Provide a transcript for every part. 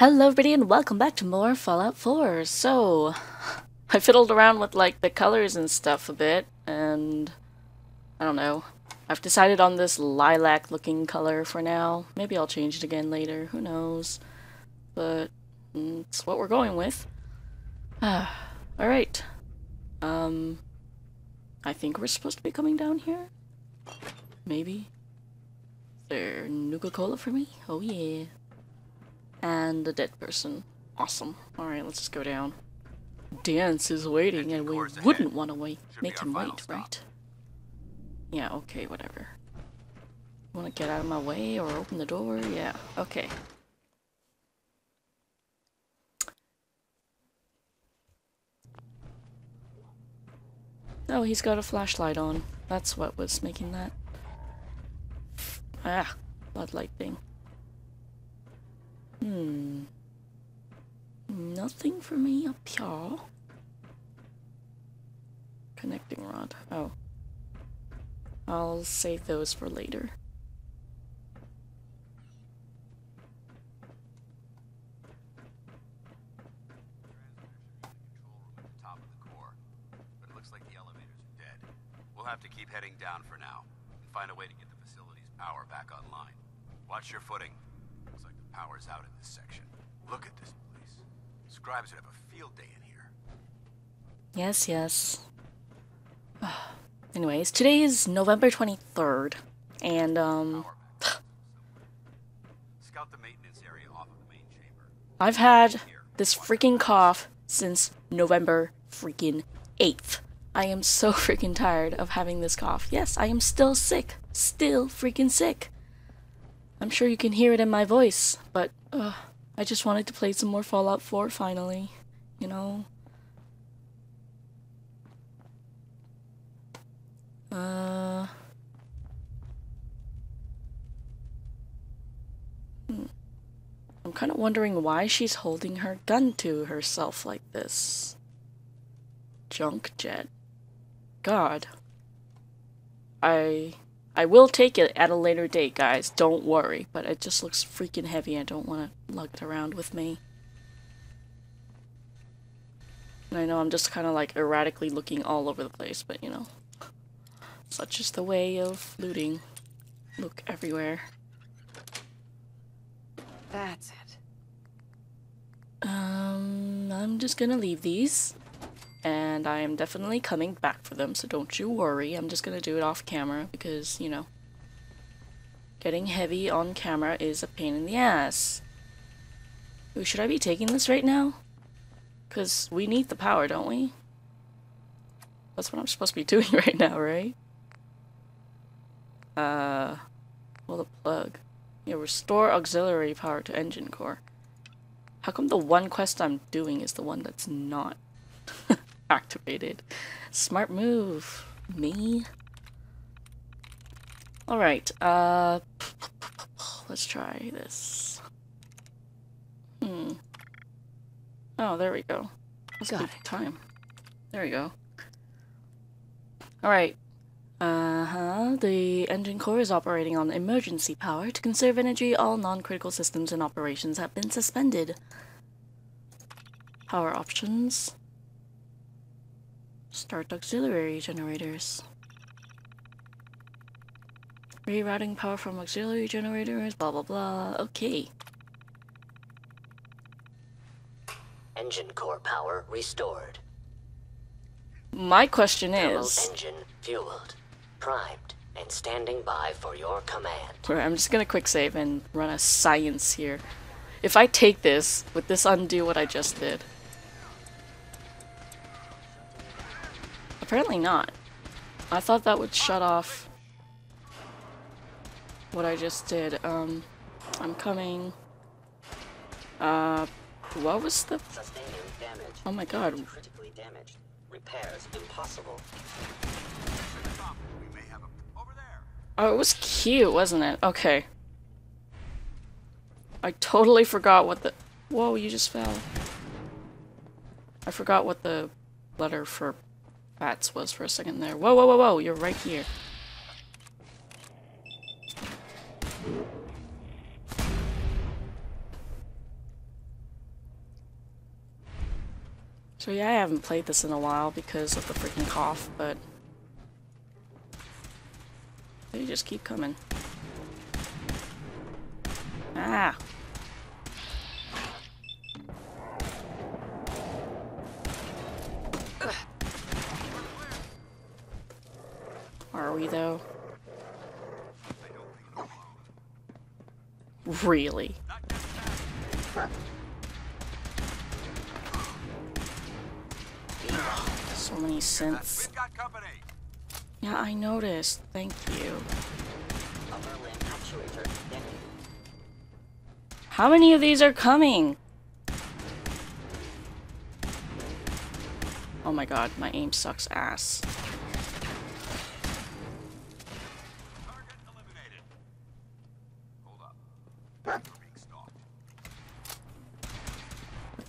Hello everybody and welcome back to more Fallout 4. So, I fiddled around with like the colors and stuff a bit, and I don't know. I've decided on this lilac looking color for now. Maybe I'll change it again later, who knows. But mm, it's what we're going with. Alright. Um, I think we're supposed to be coming down here? Maybe? Is there Nuka-Cola for me? Oh yeah and a dead person. Awesome. Alright, let's just go down. Danse is waiting, and we wouldn't want to wait. Make him wait, right? Yeah, okay, whatever. Want to get out of my way or open the door? Yeah, okay. Oh, he's got a flashlight on. That's what was making that. Ah, floodlight thing. Hmm. Nothing for me up here. Connecting rod. Oh. I'll save those for later. Have to keep heading down for now and find a way to get the facility's power back online. Watch your footing. Power's out in this section. Look at this place. Scribes would have a field day in here. Yes, yes. Anyways, today is November 23rd, and, um... I've had this freaking cough since November freaking 8th. I am so freaking tired of having this cough. Yes, I am still sick. Still freaking sick. I'm sure you can hear it in my voice, but uh, I just wanted to play some more Fallout 4 finally, you know? Uh... Hmm. I'm kind of wondering why she's holding her gun to herself like this. Junk jet. God. I I will take it at a later date, guys. Don't worry. But it just looks freaking heavy. I don't want to lug it around with me. And I know I'm just kind of like erratically looking all over the place, but you know. Such is the way of looting. Look everywhere. That's it. Um, I'm just gonna leave these and I am definitely coming back for them, so don't you worry. I'm just gonna do it off camera because, you know, getting heavy on camera is a pain in the ass. Ooh, should I be taking this right now? Because we need the power, don't we? That's what I'm supposed to be doing right now, right? Uh, well, the plug. Yeah, restore auxiliary power to engine core. How come the one quest I'm doing is the one that's not? activated. Smart move. Me. Alright, uh... Let's try this. Hmm. Oh, there we go. Let's Got it. time. There we go. Alright. Uh-huh. The engine core is operating on emergency power. To conserve energy, all non-critical systems and operations have been suspended. Power options. Start auxiliary generators. Rerouting power from auxiliary generators, blah blah blah. Okay. Engine core power restored. My question is... engine fueled, primed, and standing by for your command. I'm just gonna quick save and run a science here. If I take this, would this undo what I just did? Apparently not. I thought that would shut off what I just did. Um, I'm coming. Uh, what was the? Oh my god. Repairs impossible. Oh, it was cute, wasn't it? Okay. I totally forgot what the- Whoa, you just fell. I forgot what the letter for bats was for a second there. Whoa, whoa, whoa, whoa, you're right here. So yeah, I haven't played this in a while because of the freaking cough, but... They just keep coming. Ah! Really? So many synths. We've got company. Yeah, I noticed. Thank you. Upper limb actuator detected. How many of these are coming? Oh my god, my aim sucks ass.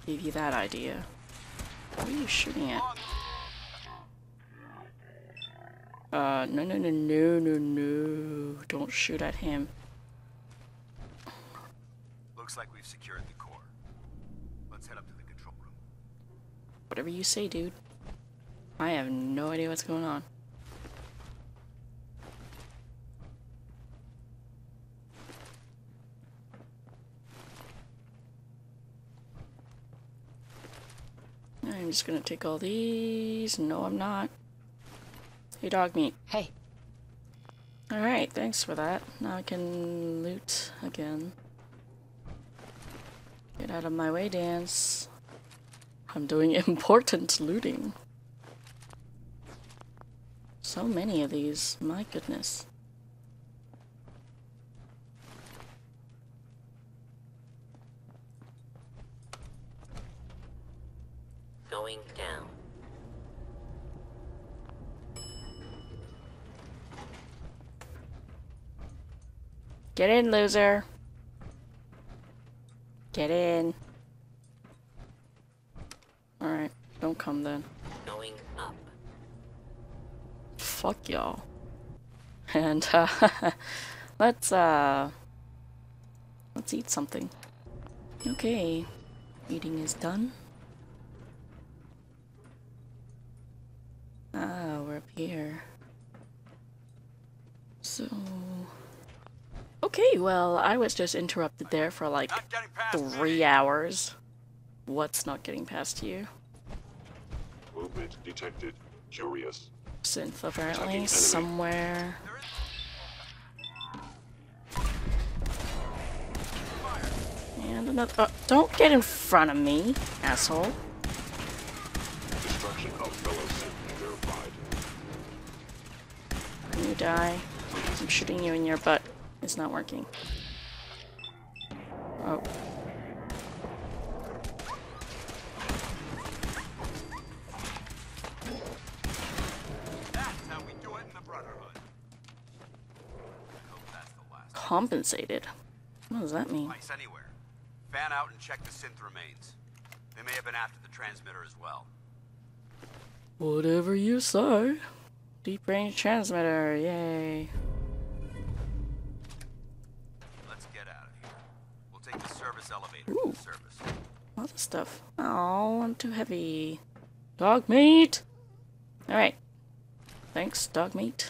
Gave you that idea. What are you shooting at? Uh, no, no, no, no, no, no. Don't shoot at him. Looks like we've secured the core. Let's head up to the control room. Whatever you say, dude. I have no idea what's going on. I'm just gonna take all these. No, I'm not. Hey, Dogmeat. Hey, Alright, thanks for that. Now I can loot again. Get out of my way, Danse. I'm doing important looting. So many of these, my goodness. going down. Get in, loser. Get in. Alright, don't come then. Going up. Fuck y'all. And uh, let's uh let's eat something. Okay. Eating is done. Ah, we're up here. So Okay, well, I was just interrupted there for like Not getting past three me. hours. What's not getting past you? Movement detected. Curious. Synth apparently somewhere. And another. Uh, don't get in front of me, asshole. Destruction of fellow synth verified. Can you die? I'm shooting you in your butt. It's not working. Oh. That's how we do it in the Brotherhood. I hope that's the last Compensated. What does that mean? place anywhere. Fan out and check the synth remains. They may have been after the transmitter as well. Whatever you say. Deep range transmitter, yay. Of stuff. Oh, I'm too heavy. Dogmeat! Alright. Thanks, Dogmeat.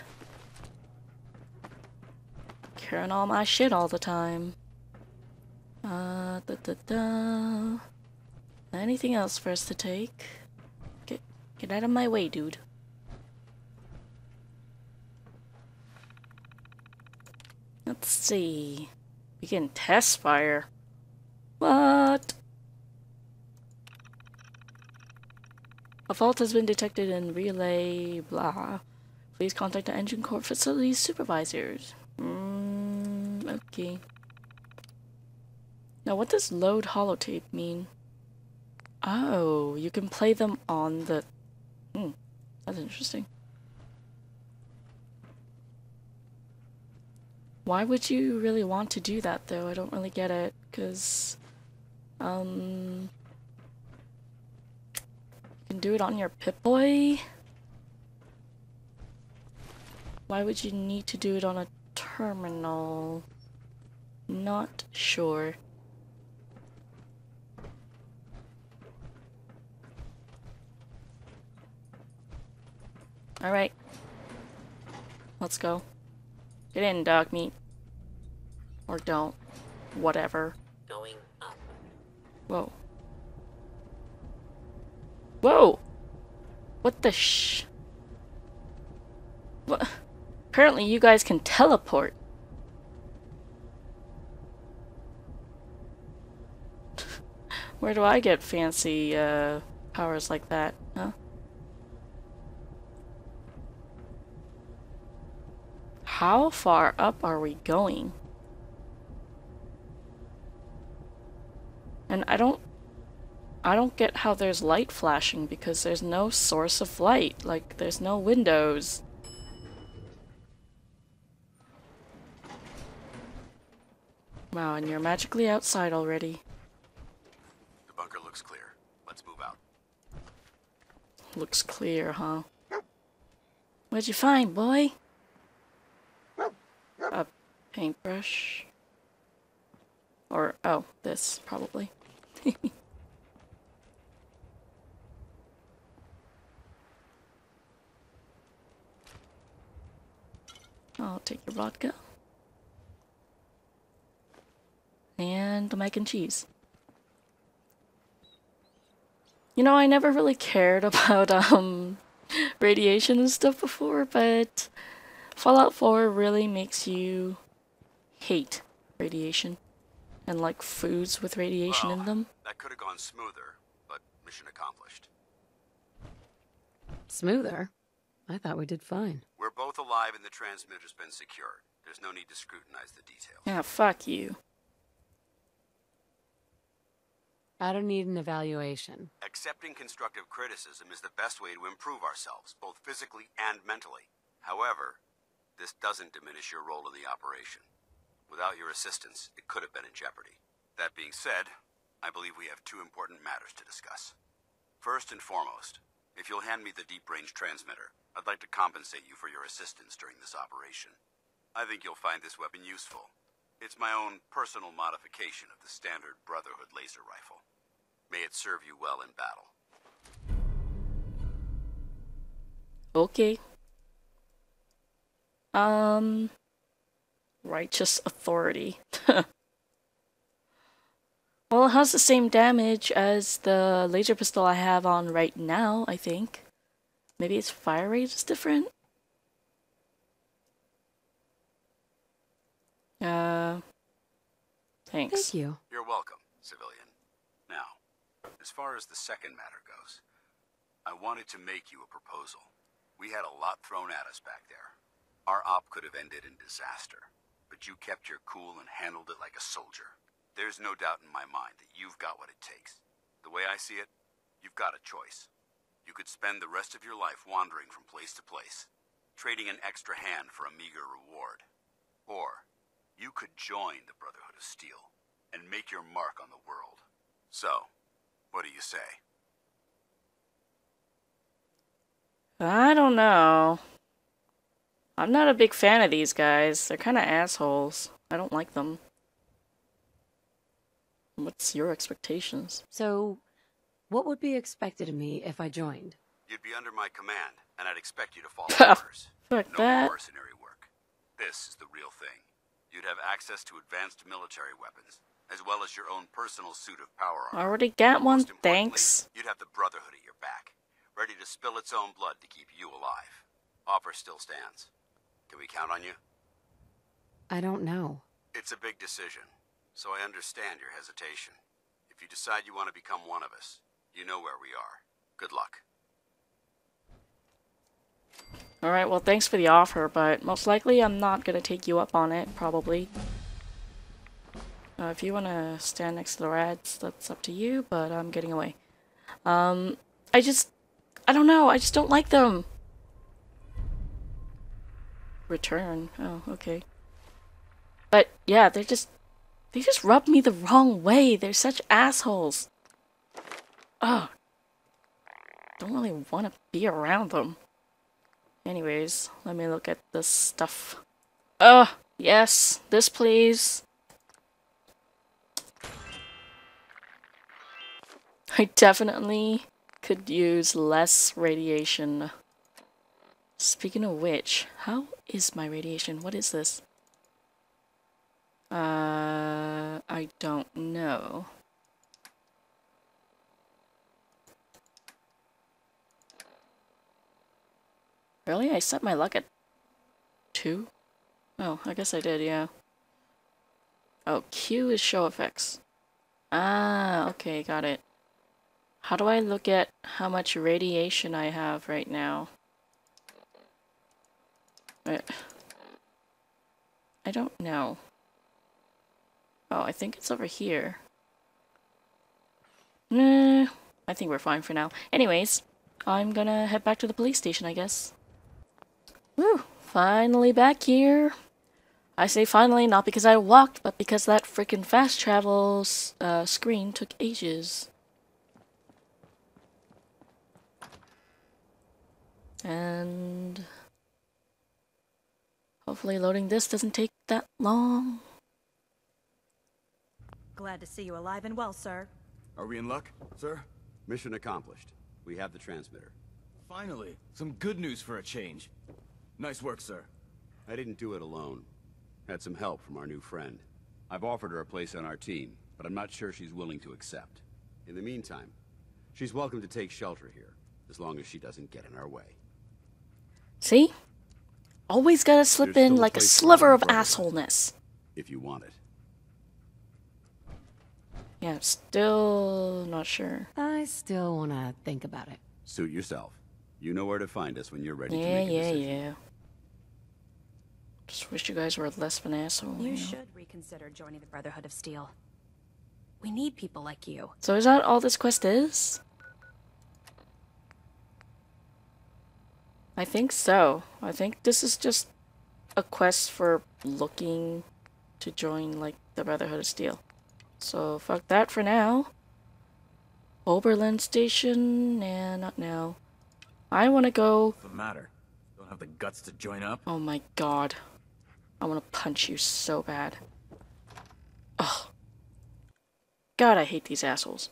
Carrying all my shit all the time. Uh, da da da. Anything else for us to take? Get, get out of my way, dude. Let's see. We can test fire. What? A fault has been detected in relay, blah. Please contact the engine core facilities supervisors. Mm, okay. Now, what does load holotape mean? Oh, you can play them on the. Hmm, that's interesting. Why would you really want to do that, though? I don't really get it, because. Um can do it on your Pip-Boy? Why would you need to do it on a terminal? Not sure. Alright. Let's go. Get in, Dogmeat. Or don't. Whatever. Going up. Whoa. Whoa! What the sh... What? Apparently you guys can teleport. Where do I get fancy, uh, powers like that, huh? How far up are we going? And I don't I don't get how there's light flashing because there's no source of light. Like there's no windows. Wow, and you're magically outside already. The bunker looks clear. Let's move out. Looks clear, huh? What'd you find, boy? A paintbrush. Or, oh, this, probably. I'll take your vodka. And the mac and cheese. You know, I never really cared about um radiation and stuff before, but Fallout 4 really makes you hate radiation and like foods with radiation in them. That could have gone smoother, but mission accomplished. Smoother? I thought we did fine. We're both alive and the transmitter's been secured. There's no need to scrutinize the details. Yeah, fuck you. I don't need an evaluation. Accepting constructive criticism is the best way to improve ourselves, both physically and mentally. However, this doesn't diminish your role in the operation. Without your assistance, it could have been in jeopardy. That being said, I believe we have two important matters to discuss. First and foremost, if you'll hand me the deep range transmitter, I'd like to compensate you for your assistance during this operation. I think you'll find this weapon useful. It's my own personal modification of the standard Brotherhood laser rifle. May it serve you well in battle. Okay. Um. Righteous authority. well, it has the same damage as the laser pistol I have on right now, I think. Maybe its fire rate is different? Uh. Thanks. Thank you. You're welcome, civilian. Now, as far as the second matter goes, I wanted to make you a proposal. We had a lot thrown at us back there. Our op could have ended in disaster, but you kept your cool and handled it like a soldier. There's no doubt in my mind that you've got what it takes. The way I see it, you've got a choice. You could spend the rest of your life wandering from place to place, trading an extra hand for a meager reward. Or you could join the Brotherhood of Steel and make your mark on the world. So, what do you say? I don't know. I'm not a big fan of these guys. They're kind of assholes. I don't like them. What's your expectations? So, what would be expected of me if I joined? You'd be under my command, and I'd expect you to follow orders. Fuck No that. mercenary work. This is the real thing. You'd have access to advanced military weapons, as well as your own personal suit of power armor. I already got one, thanks. You'd have the Brotherhood at your back, ready to spill its own blood to keep you alive. Offer still stands. Can we count on you? I don't know. It's a big decision, so I understand your hesitation. If you decide you want to become one of us, you know where we are. Good luck. Alright, well, thanks for the offer, but most likely I'm not gonna take you up on it, probably. Uh, if you wanna stand next to the rats, that's up to you, but I'm getting away. Um, I just... I don't know, I just don't like them. Return. Oh, okay. But, yeah, they're just... They just rub me the wrong way. They're such assholes. Ugh. Don't really want to be around them. Anyways, let me look at this stuff. Ugh, yes, this please. I definitely could use less radiation. Speaking of which, how is my radiation? What is this? Uh, I don't know. Really? I set my luck at two? Oh, I guess I did, yeah. Oh, Q is show effects. Ah, okay, got it. How do I look at how much radiation I have right now? I, I don't know. Oh, I think it's over here. Nah, I think we're fine for now. Anyways, I'm gonna head back to the police station, I guess. Woo, finally back here. I say finally not because I walked, but because that freaking fast travel uh, screen took ages. And hopefully loading this doesn't take that long. Glad to see you alive and well, sir. Are we in luck, sir? Mission accomplished. We have the transmitter. Finally, some good news for a change. Nice work, sir. I didn't do it alone. Had some help from our new friend. I've offered her a place on our team, but I'm not sure she's willing to accept. In the meantime, she's welcome to take shelter here, as long as she doesn't get in our way. See? Always gotta slip There's in like a sliver of assholeness. If you want it. Yeah, still not sure. I still want to think about it. Suit yourself. You know where to find us when you're ready to Yeah, make a yeah, decision. yeah. Just wish you guys were less of an asshole. You know? should reconsider joining the Brotherhood of Steel. We need people like you. So is that all this quest is? I think so. I think this is just a quest for looking to join like the Brotherhood of Steel. So fuck that for now. Oberland Station, nah, not now. I want to go. What's the matter? Don't have the guts to join up? Oh my god, I want to punch you so bad. Oh, God, I hate these assholes.